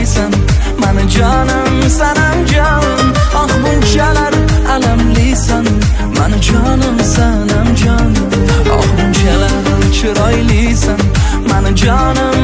o'ylaysan mani jonim sanam sanamjon oh ah bunchalar alamlisan mani jonim sanam sanamjon oh ah bunchalar chiroylisan mani jonim